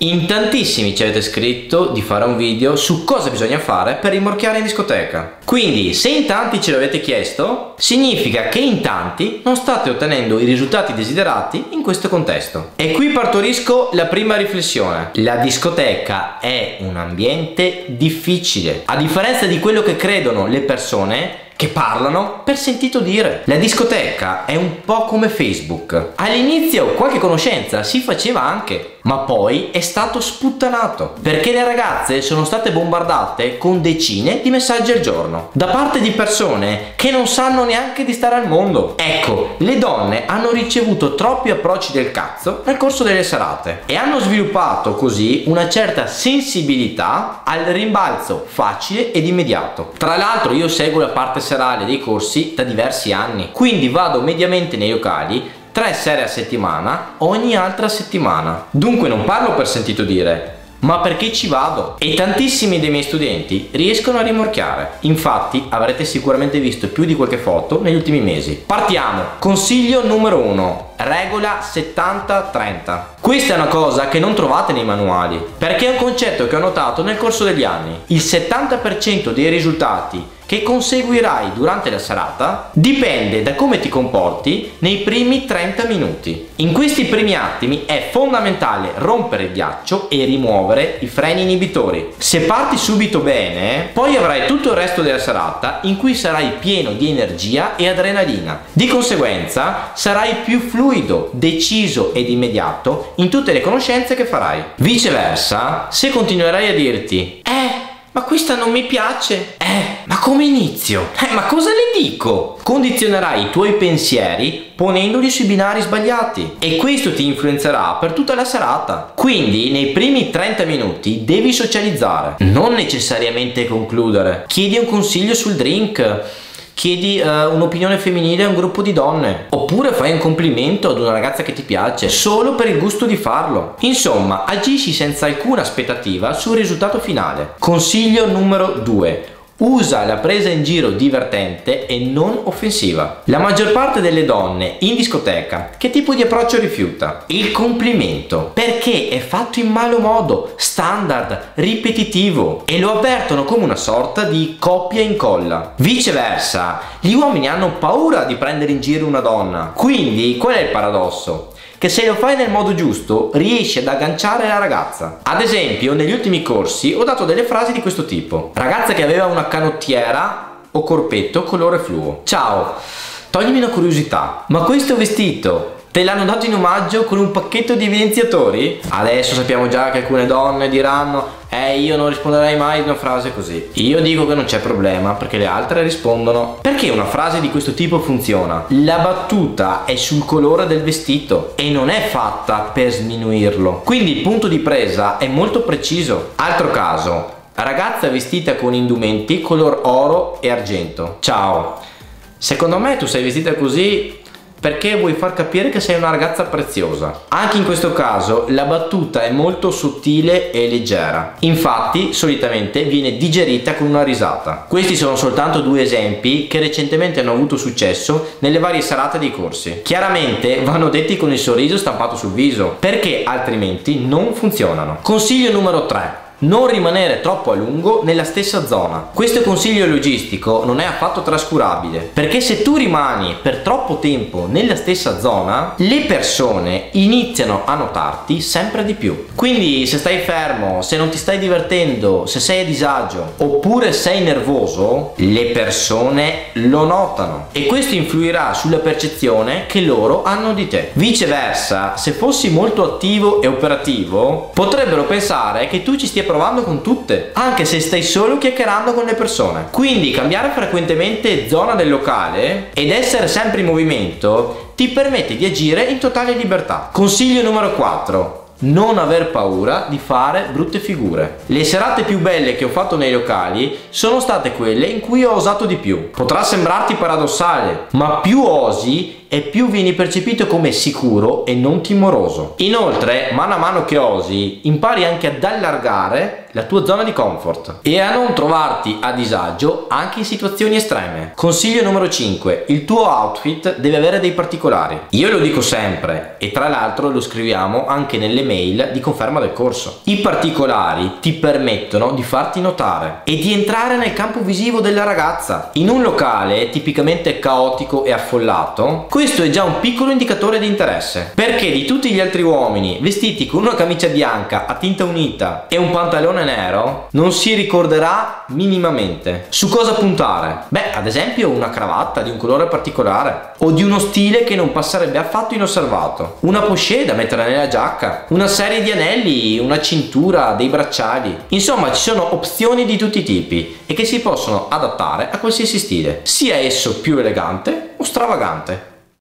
In tantissimi ci avete scritto di fare un video su cosa bisogna fare per rimorchiare in discoteca. Quindi, se in tanti ce l'avete chiesto, significa che in tanti non state ottenendo i risultati desiderati in questo contesto. E qui partorisco la prima riflessione. La discoteca è un ambiente difficile. A differenza di quello che credono le persone, che parlano per sentito dire. La discoteca è un po' come Facebook. All'inizio qualche conoscenza si faceva anche, ma poi è stato sputtanato perché le ragazze sono state bombardate con decine di messaggi al giorno da parte di persone che non sanno neanche di stare al mondo. Ecco, le donne hanno ricevuto troppi approcci del cazzo nel corso delle serate e hanno sviluppato così una certa sensibilità al rimbalzo facile ed immediato. Tra l'altro io seguo la parte serale dei corsi da diversi anni, quindi vado mediamente nei locali tre sere a settimana ogni altra settimana. Dunque non parlo per sentito dire, ma perché ci vado? E tantissimi dei miei studenti riescono a rimorchiare. Infatti avrete sicuramente visto più di qualche foto negli ultimi mesi. Partiamo! Consiglio numero 1 regola 70-30. Questa è una cosa che non trovate nei manuali, perché è un concetto che ho notato nel corso degli anni. Il 70% dei risultati che conseguirai durante la serata dipende da come ti comporti nei primi 30 minuti. In questi primi attimi è fondamentale rompere il ghiaccio e rimuovere i freni inibitori. Se parti subito bene, poi avrai tutto il resto della serata in cui sarai pieno di energia e adrenalina. Di conseguenza sarai più fluido deciso ed immediato in tutte le conoscenze che farai. Viceversa, se continuerai a dirti, eh, ma questa non mi piace. Eh, ma come inizio? Eh, ma cosa le dico? Condizionerai i tuoi pensieri ponendoli sui binari sbagliati e questo ti influenzerà per tutta la serata. Quindi nei primi 30 minuti devi socializzare, non necessariamente concludere. Chiedi un consiglio sul drink chiedi uh, un'opinione femminile a un gruppo di donne oppure fai un complimento ad una ragazza che ti piace solo per il gusto di farlo. Insomma agisci senza alcuna aspettativa sul risultato finale. Consiglio numero 2 Usa la presa in giro divertente e non offensiva. La maggior parte delle donne in discoteca che tipo di approccio rifiuta? Il complimento, perché è fatto in malo modo, standard, ripetitivo e lo avvertono come una sorta di coppia e incolla. Viceversa, gli uomini hanno paura di prendere in giro una donna. Quindi, qual è il paradosso? Che se lo fai nel modo giusto riesci ad agganciare la ragazza. Ad esempio, negli ultimi corsi ho dato delle frasi di questo tipo. Ragazza che aveva una canottiera o corpetto colore fluo. Ciao, toglimi una curiosità, ma questo vestito Te l'hanno dato in omaggio con un pacchetto di evidenziatori? Adesso sappiamo già che alcune donne diranno eh io non risponderei mai ad una frase così. Io dico che non c'è problema perché le altre rispondono. Perché una frase di questo tipo funziona? La battuta è sul colore del vestito e non è fatta per sminuirlo. Quindi il punto di presa è molto preciso. Altro caso, ragazza vestita con indumenti color oro e argento. Ciao. Secondo me tu sei vestita così perché vuoi far capire che sei una ragazza preziosa. Anche in questo caso la battuta è molto sottile e leggera. Infatti, solitamente viene digerita con una risata. Questi sono soltanto due esempi che recentemente hanno avuto successo nelle varie serate dei corsi. Chiaramente vanno detti con il sorriso stampato sul viso, perché altrimenti non funzionano. Consiglio numero 3 non rimanere troppo a lungo nella stessa zona. Questo consiglio logistico non è affatto trascurabile, perché se tu rimani per troppo tempo nella stessa zona, le persone iniziano a notarti sempre di più. Quindi se stai fermo, se non ti stai divertendo, se sei a disagio, oppure sei nervoso, le persone lo notano e questo influirà sulla percezione che loro hanno di te. Viceversa, se fossi molto attivo e operativo, potrebbero pensare che tu ci stia provando con tutte, anche se stai solo chiacchierando con le persone. Quindi cambiare frequentemente zona del locale ed essere sempre in movimento ti permette di agire in totale libertà. Consiglio numero 4 non aver paura di fare brutte figure. Le serate più belle che ho fatto nei locali sono state quelle in cui ho osato di più. Potrà sembrarti paradossale, ma più osi e più vieni percepito come sicuro e non timoroso. Inoltre, mano a mano che osi, impari anche ad allargare la tua zona di comfort e a non trovarti a disagio anche in situazioni estreme. Consiglio numero 5. Il tuo outfit deve avere dei particolari. Io lo dico sempre e tra l'altro lo scriviamo anche nelle mail di conferma del corso. I particolari ti permettono di farti notare e di entrare nel campo visivo della ragazza. In un locale tipicamente caotico e affollato, questo è già un piccolo indicatore di interesse. Perché di tutti gli altri uomini vestiti con una camicia bianca a tinta unita e un pantalone nero non si ricorderà minimamente. Su cosa puntare? Beh, ad esempio una cravatta di un colore particolare o di uno stile che non passerebbe affatto inosservato. Una pochette da mettere nella giacca, una serie di anelli, una cintura, dei bracciali. Insomma, ci sono opzioni di tutti i tipi e che si possono adattare a qualsiasi stile, sia esso più elegante o stravagante.